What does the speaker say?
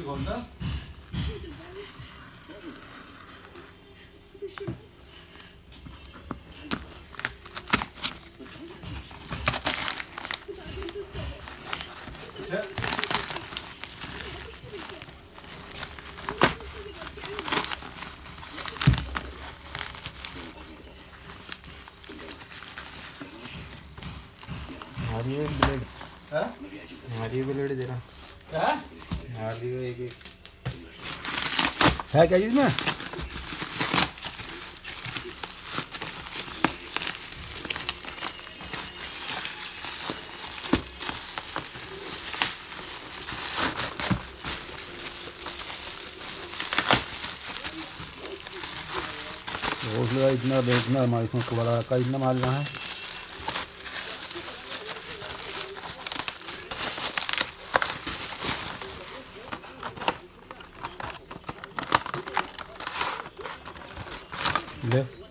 बोलता हमारी है ब्लेड हाँ? हमारी ब्लेड जरा क्या हमारी है एक है क्या इसमें? हौसला इतना इतना हमारे इसमें बड़ा का इतना माल रहा है। 네.